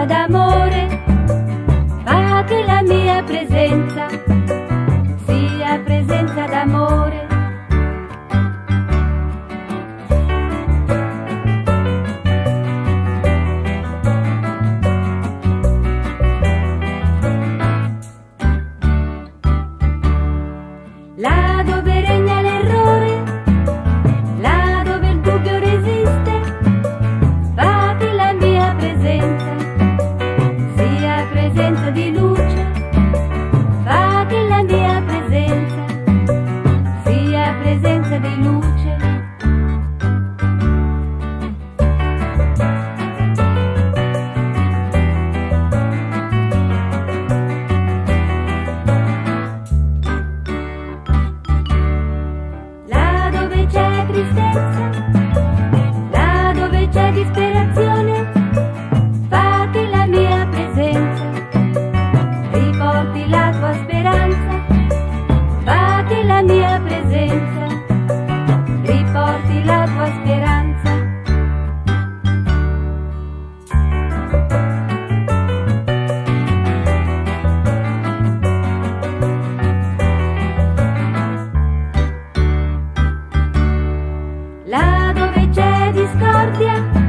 carezza d'amore, fa che la mia presenza sia presenza d'amore. La dove regna senza di luce fa che la mia presenza sia presenza di luce. Là dove c'è tristezza, là dove c'è disperazione. là dove c'è discordia